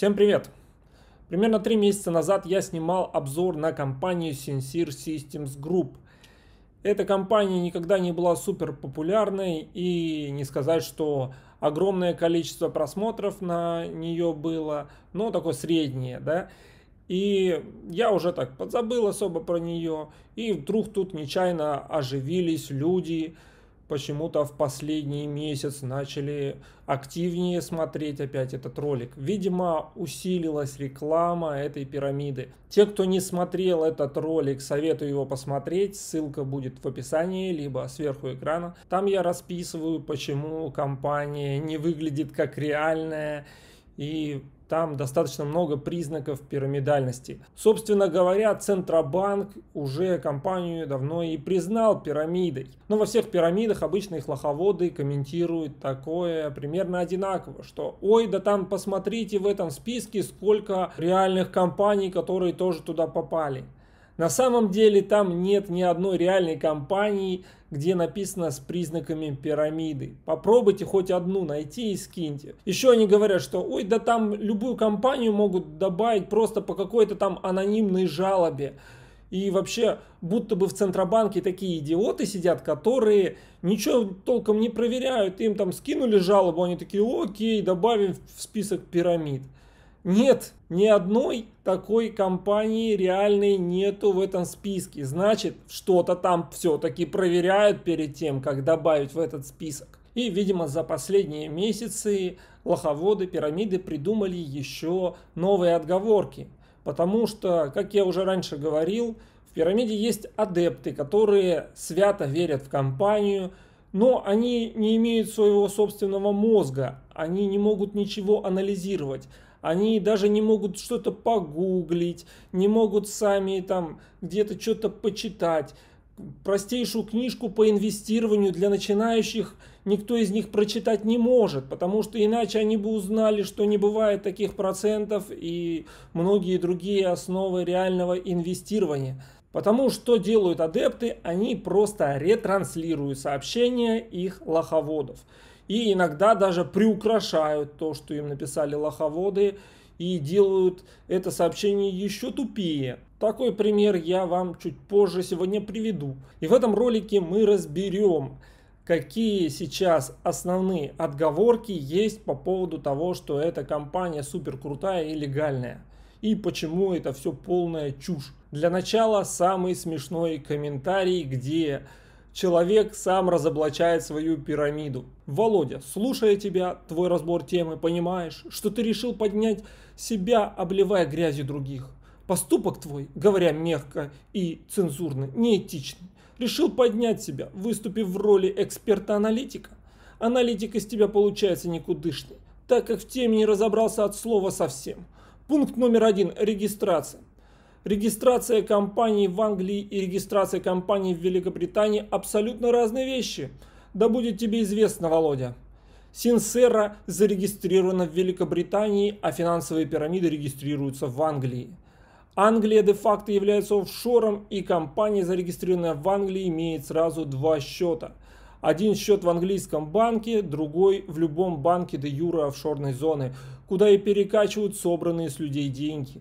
Всем привет! Примерно три месяца назад я снимал обзор на компанию Sincere Systems Group. Эта компания никогда не была супер популярной и не сказать, что огромное количество просмотров на нее было, но такое среднее, да. И я уже так подзабыл особо про нее, и вдруг тут нечаянно оживились люди, почему-то в последний месяц начали активнее смотреть опять этот ролик. Видимо, усилилась реклама этой пирамиды. Те, кто не смотрел этот ролик, советую его посмотреть. Ссылка будет в описании, либо сверху экрана. Там я расписываю, почему компания не выглядит как реальная и там достаточно много признаков пирамидальности. Собственно говоря, Центробанк уже компанию давно и признал пирамидой. Но во всех пирамидах обычно их лоховоды комментируют такое примерно одинаково, что ой, да там посмотрите в этом списке сколько реальных компаний, которые тоже туда попали. На самом деле там нет ни одной реальной компании, где написано с признаками пирамиды. Попробуйте хоть одну найти и скиньте. Еще они говорят, что ой, да там любую компанию могут добавить просто по какой-то там анонимной жалобе. И вообще, будто бы в Центробанке такие идиоты сидят, которые ничего толком не проверяют. Им там скинули жалобу, они такие, окей, добавим в список пирамид. Нет, ни одной такой компании реальной нету в этом списке. Значит, что-то там все-таки проверяют перед тем, как добавить в этот список. И, видимо, за последние месяцы лоховоды, пирамиды придумали еще новые отговорки. Потому что, как я уже раньше говорил, в пирамиде есть адепты, которые свято верят в компанию, но они не имеют своего собственного мозга, они не могут ничего анализировать они даже не могут что-то погуглить, не могут сами там где-то что-то почитать. Простейшую книжку по инвестированию для начинающих никто из них прочитать не может, потому что иначе они бы узнали, что не бывает таких процентов и многие другие основы реального инвестирования. Потому что делают адепты, они просто ретранслируют сообщения их лоховодов и иногда даже приукрашают то, что им написали лоховоды, и делают это сообщение еще тупее. Такой пример я вам чуть позже сегодня приведу. И в этом ролике мы разберем, какие сейчас основные отговорки есть по поводу того, что эта компания супер крутая и легальная. И почему это все полная чушь. Для начала самый смешной комментарий, где человек сам разоблачает свою пирамиду. Володя, слушая тебя, твой разбор темы, понимаешь, что ты решил поднять себя, обливая грязью других. Поступок твой, говоря мягко и цензурно, неэтичный. Решил поднять себя, выступив в роли эксперта-аналитика. Аналитик из тебя получается никудышный, так как в теме не разобрался от слова совсем. Пункт номер один – регистрация. Регистрация компаний в Англии и регистрация компаний в Великобритании абсолютно разные вещи. Да будет тебе известно, Володя. Синсера зарегистрирована в Великобритании, а финансовые пирамиды регистрируются в Англии. Англия де-факто является офшором, и компания, зарегистрированная в Англии, имеет сразу два счета. Один счет в английском банке, другой в любом банке де юра офшорной зоны, куда и перекачивают собранные с людей деньги.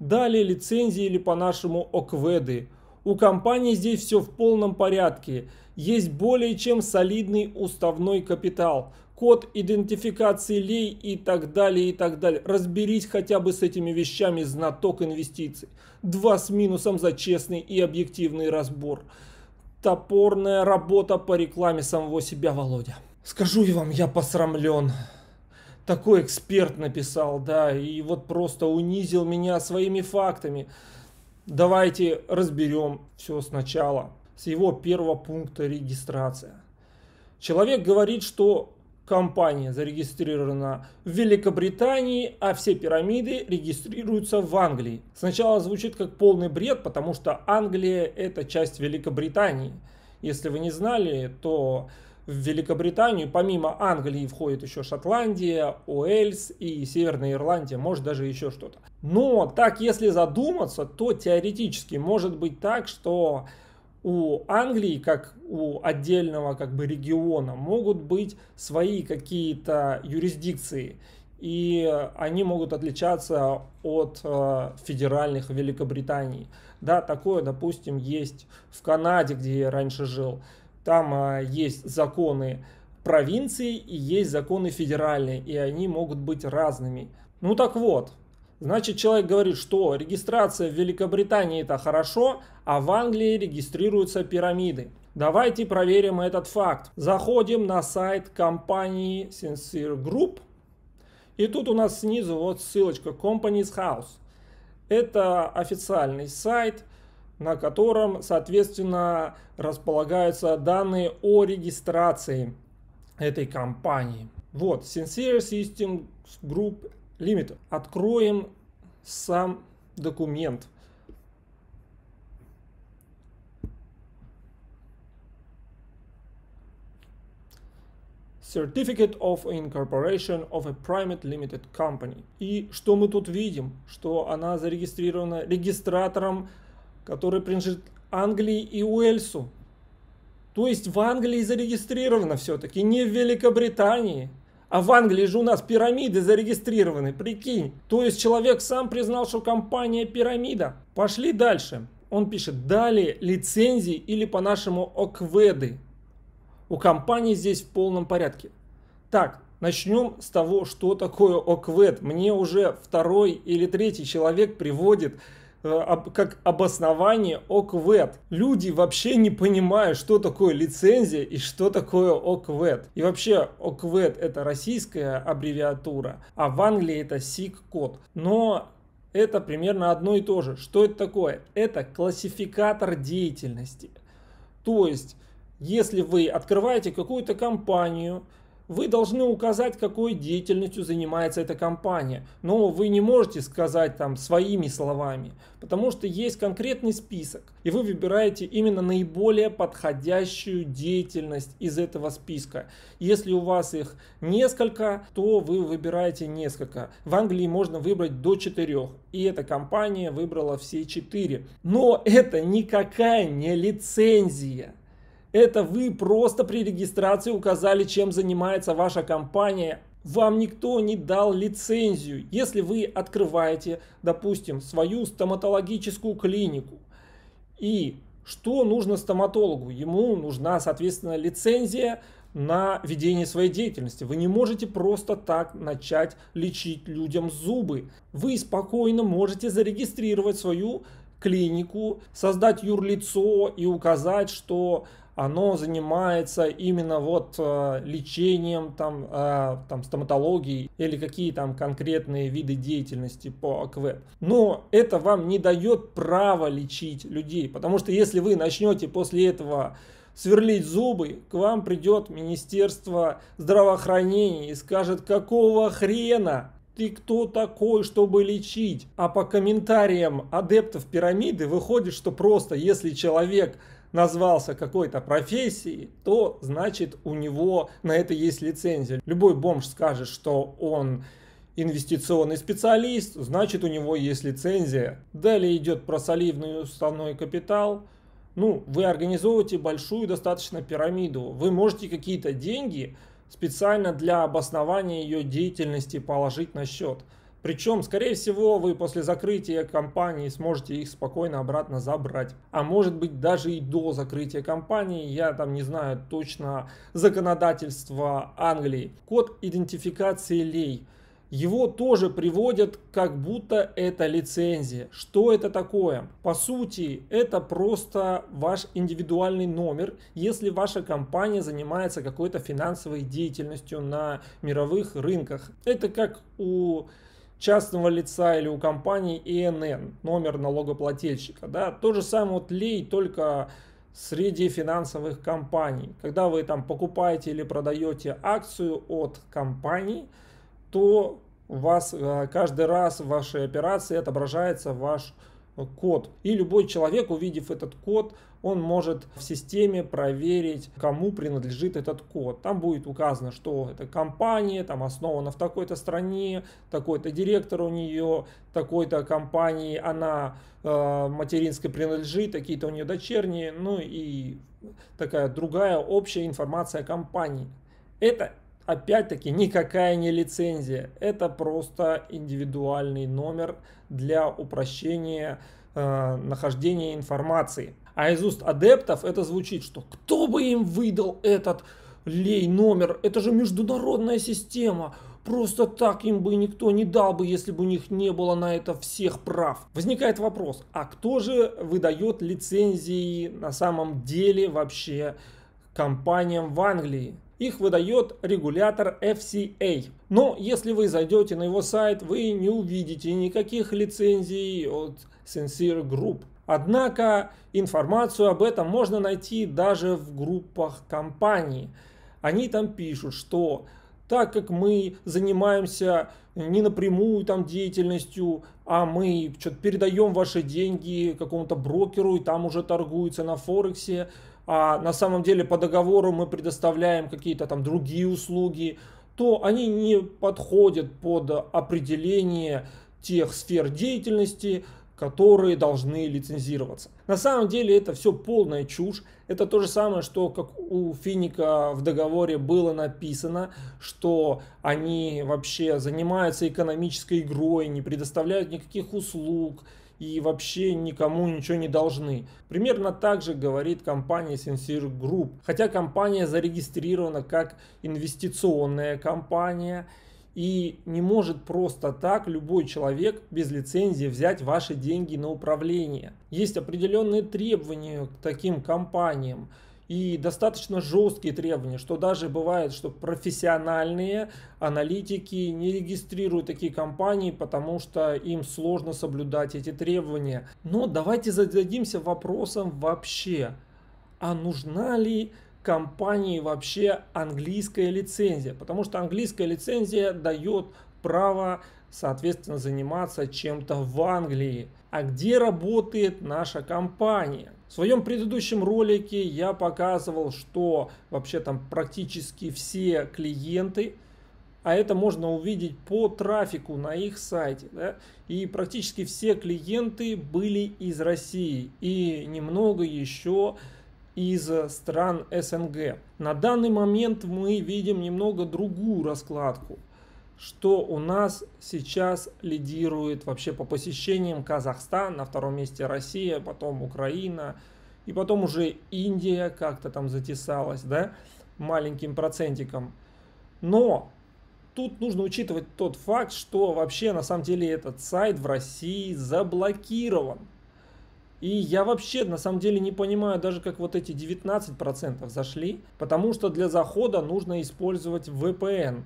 Далее лицензии или по-нашему ОКВЭДы. У компании здесь все в полном порядке. Есть более чем солидный уставной капитал, код идентификации лей и так далее и так далее. Разберись хотя бы с этими вещами знаток инвестиций. Два с минусом за честный и объективный разбор. Топорная работа по рекламе самого себя, Володя. Скажу я вам, я посрамлен такой эксперт написал, да, и вот просто унизил меня своими фактами. Давайте разберем все сначала, с его первого пункта регистрация. Человек говорит, что компания зарегистрирована в Великобритании, а все пирамиды регистрируются в Англии. Сначала звучит как полный бред, потому что Англия это часть Великобритании. Если вы не знали, то в Великобританию, помимо Англии, входит еще Шотландия, Уэльс и Северная Ирландия, может даже еще что-то. Но так, если задуматься, то теоретически может быть так, что у Англии, как у отдельного как бы региона, могут быть свои какие-то юрисдикции. и они могут отличаться от э, федеральных Великобритании. Да, такое, допустим, есть в Канаде, где я раньше жил. Там э, есть законы провинции и есть законы федеральные, и они могут быть разными. Ну так вот, значит человек говорит, что регистрация в Великобритании это хорошо, а в Англии регистрируются пирамиды. Давайте проверим этот факт. Заходим на сайт компании Sincere Group. И тут у нас снизу вот ссылочка Companies House. Это официальный сайт, на котором, соответственно, располагаются данные о регистрации этой компании. Вот, Sincere Systems Group Limited. Откроем сам документ. Certificate of Incorporation of a Private Limited Company. И что мы тут видим? Что она зарегистрирована регистратором, который принадлежит Англии и Уэльсу. То есть в Англии зарегистрировано все-таки, не в Великобритании. А в Англии же у нас пирамиды зарегистрированы, прикинь. То есть человек сам признал, что компания пирамида. Пошли дальше. Он пишет, далее лицензии или по-нашему окведы. У компании здесь в полном порядке. Так, начнем с того, что такое оквед. Мне уже второй или третий человек приводит как обоснование ОКВЭД. Люди вообще не понимают, что такое лицензия и что такое ОКВЭД. И вообще ОКВЭД это российская аббревиатура, а в Англии это SIG-код. Но это примерно одно и то же. Что это такое? Это классификатор деятельности. То есть если вы открываете какую-то компанию, вы должны указать, какой деятельностью занимается эта компания. Но вы не можете сказать там своими словами, потому что есть конкретный список. И вы выбираете именно наиболее подходящую деятельность из этого списка. Если у вас их несколько, то вы выбираете несколько. В Англии можно выбрать до четырех. И эта компания выбрала все четыре. Но это никакая не лицензия. Это вы просто при регистрации указали, чем занимается ваша компания. Вам никто не дал лицензию. Если вы открываете, допустим, свою стоматологическую клинику, и что нужно стоматологу? Ему нужна, соответственно, лицензия на ведение своей деятельности. Вы не можете просто так начать лечить людям зубы. Вы спокойно можете зарегистрировать свою клинику, создать юрлицо и указать, что оно занимается именно вот э, лечением, там, э, там, стоматологией или какие там конкретные виды деятельности по АКВ. Но это вам не дает права лечить людей, потому что если вы начнете после этого сверлить зубы, к вам придет Министерство здравоохранения и скажет, какого хрена ты кто такой, чтобы лечить? А по комментариям адептов пирамиды выходит, что просто если человек назвался какой-то профессией, то значит у него на это есть лицензия. Любой бомж скажет, что он инвестиционный специалист, значит у него есть лицензия. Далее идет про солидный уставной капитал. Ну, вы организовываете большую достаточно пирамиду. Вы можете какие-то деньги специально для обоснования ее деятельности положить на счет. Причем, скорее всего, вы после закрытия компании сможете их спокойно обратно забрать. А может быть даже и до закрытия компании, я там не знаю точно законодательство Англии. Код идентификации лей. Его тоже приводят, как будто это лицензия. Что это такое? По сути, это просто ваш индивидуальный номер, если ваша компания занимается какой-то финансовой деятельностью на мировых рынках. Это как у частного лица или у компании ИНН, номер налогоплательщика. Да? То же самое вот лей, только среди финансовых компаний. Когда вы там покупаете или продаете акцию от компании, то у вас э, каждый раз в вашей операции отображается ваш код. И любой человек, увидев этот код, он может в системе проверить, кому принадлежит этот код. Там будет указано, что это компания, там основана в такой-то стране, такой-то директор у нее, такой-то компании, она э, материнской принадлежит, какие-то у нее дочерние, ну и такая другая общая информация о компании. Это опять-таки никакая не лицензия, это просто индивидуальный номер для упрощения э, нахождения информации. А из уст адептов это звучит, что кто бы им выдал этот лей номер, это же международная система, Просто так им бы никто не дал бы, если бы у них не было на это всех прав. Возникает вопрос, а кто же выдает лицензии на самом деле вообще компаниям в Англии? Их выдает регулятор FCA. Но если вы зайдете на его сайт, вы не увидите никаких лицензий от Sincere Group. Однако информацию об этом можно найти даже в группах компаний. Они там пишут, что так как мы занимаемся не напрямую там деятельностью, а мы что-то передаем ваши деньги какому-то брокеру, и там уже торгуются на Форексе, а на самом деле по договору мы предоставляем какие-то там другие услуги, то они не подходят под определение тех сфер деятельности, которые должны лицензироваться. На самом деле это все полная чушь. Это то же самое, что как у Финика в договоре было написано, что они вообще занимаются экономической игрой, не предоставляют никаких услуг и вообще никому ничего не должны. Примерно так же говорит компания Sincere Group. Хотя компания зарегистрирована как инвестиционная компания и не может просто так любой человек без лицензии взять ваши деньги на управление. Есть определенные требования к таким компаниям и достаточно жесткие требования, что даже бывает, что профессиональные аналитики не регистрируют такие компании, потому что им сложно соблюдать эти требования. Но давайте зададимся вопросом вообще, а нужна ли компании вообще английская лицензия, потому что английская лицензия дает право, соответственно, заниматься чем-то в Англии. А где работает наша компания? В своем предыдущем ролике я показывал, что вообще там практически все клиенты, а это можно увидеть по трафику на их сайте, да, и практически все клиенты были из России и немного еще из стран СНГ. На данный момент мы видим немного другую раскладку, что у нас сейчас лидирует вообще по посещениям Казахстан, на втором месте Россия, потом Украина, и потом уже Индия как-то там затесалась, да, маленьким процентиком. Но тут нужно учитывать тот факт, что вообще на самом деле этот сайт в России заблокирован. И я вообще на самом деле не понимаю даже как вот эти 19% зашли, потому что для захода нужно использовать VPN.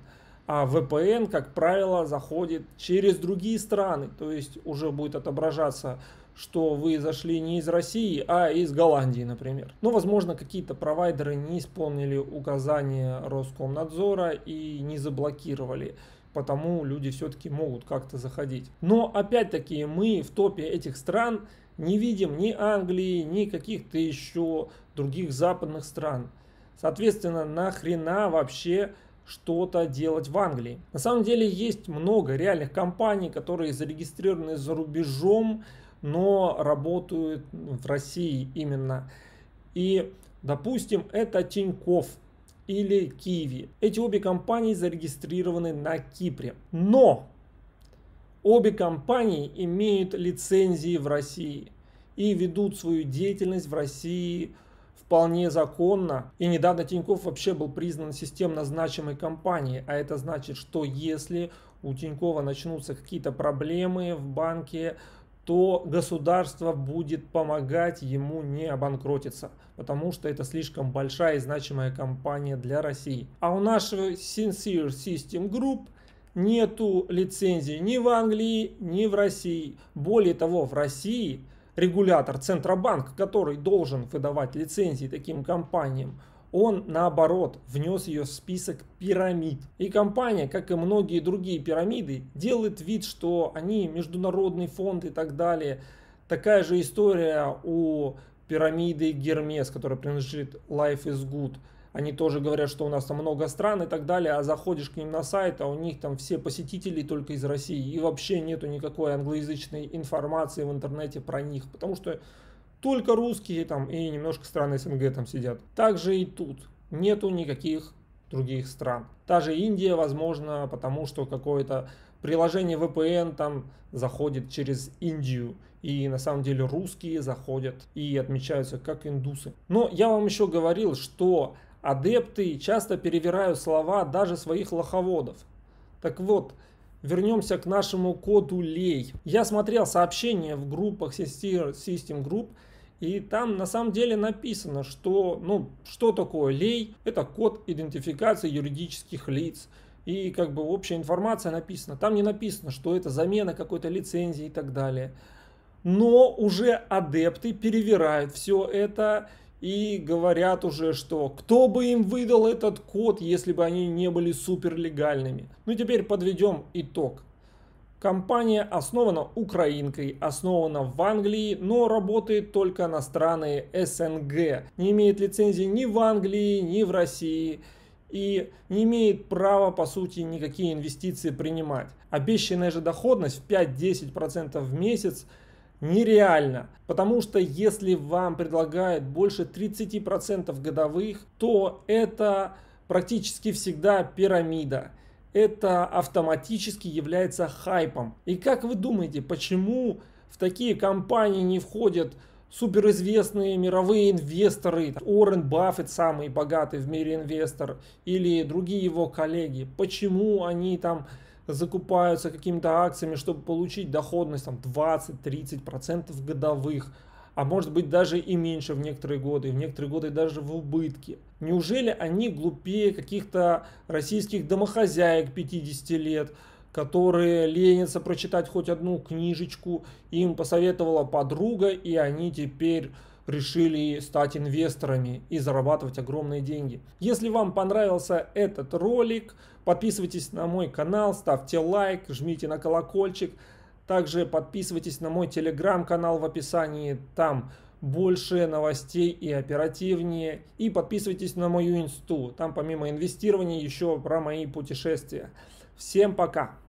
А VPN, как правило, заходит через другие страны. То есть уже будет отображаться, что вы зашли не из России, а из Голландии, например. Но, возможно, какие-то провайдеры не исполнили указания Роскомнадзора и не заблокировали потому люди все-таки могут как-то заходить. Но опять-таки мы в топе этих стран не видим ни Англии, ни каких-то еще других западных стран. Соответственно, нахрена вообще что-то делать в Англии. На самом деле есть много реальных компаний, которые зарегистрированы за рубежом, но работают в России именно. И, допустим, это Тиньков или Киви. Эти обе компании зарегистрированы на Кипре. Но Обе компании имеют лицензии в России и ведут свою деятельность в России вполне законно. И недавно Тиньков вообще был признан системно значимой компанией. А это значит, что если у Тинькова начнутся какие-то проблемы в банке, то государство будет помогать ему не обанкротиться, потому что это слишком большая и значимая компания для России. А у нашего Sincere System Group нету лицензии ни в Англии, ни в России. Более того, в России регулятор Центробанк, который должен выдавать лицензии таким компаниям, он наоборот внес ее в список пирамид. И компания, как и многие другие пирамиды, делает вид, что они международный фонд и так далее. Такая же история у пирамиды Гермес, которая принадлежит Life is Good. Они тоже говорят, что у нас там много стран и так далее, а заходишь к ним на сайт, а у них там все посетители только из России. И вообще нету никакой англоязычной информации в интернете про них, потому что только русские там и немножко страны СНГ там сидят. Также и тут нету никаких других стран. Та же Индия, возможно, потому что какое-то приложение VPN там заходит через Индию. И на самом деле русские заходят и отмечаются как индусы. Но я вам еще говорил, что адепты часто перевирают слова даже своих лоховодов. Так вот, вернемся к нашему коду лей. Я смотрел сообщения в группах System Group, и там на самом деле написано, что, ну, что такое лей? Это код идентификации юридических лиц. И как бы общая информация написана. Там не написано, что это замена какой-то лицензии и так далее. Но уже адепты перевирают все это и говорят уже, что кто бы им выдал этот код, если бы они не были суперлегальными. Ну теперь подведем итог. Компания основана украинкой, основана в Англии, но работает только на страны СНГ. Не имеет лицензии ни в Англии, ни в России и не имеет права, по сути, никакие инвестиции принимать. Обещанная же доходность в 5-10% в месяц нереально, потому что если вам предлагают больше 30% годовых, то это практически всегда пирамида. Это автоматически является хайпом. И как вы думаете, почему в такие компании не входят суперизвестные мировые инвесторы, Уоррен Баффет самый богатый в мире инвестор или другие его коллеги, почему они там закупаются какими-то акциями, чтобы получить доходность там 20-30% годовых, а может быть даже и меньше в некоторые годы, в некоторые годы даже в убытке. Неужели они глупее каких-то российских домохозяек 50 лет, которые ленятся прочитать хоть одну книжечку, им посоветовала подруга, и они теперь решили стать инвесторами и зарабатывать огромные деньги. Если вам понравился этот ролик, подписывайтесь на мой канал, ставьте лайк, жмите на колокольчик. Также подписывайтесь на мой телеграм-канал в описании, там больше новостей и оперативнее. И подписывайтесь на мою инсту, там помимо инвестирования еще про мои путешествия. Всем пока!